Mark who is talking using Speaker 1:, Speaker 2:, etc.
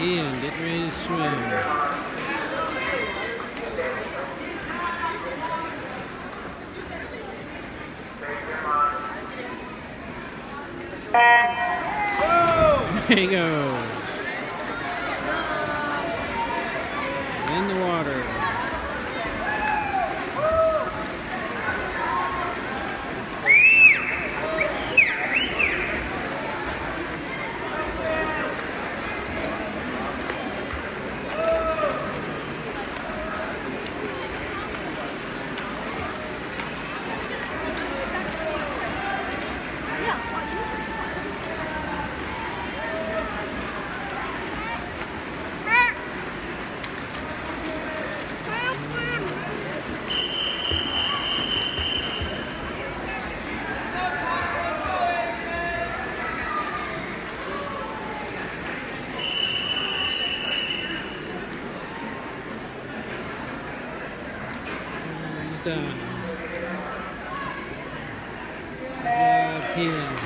Speaker 1: Ian getting ready to swim. There you go. Good job, Ian.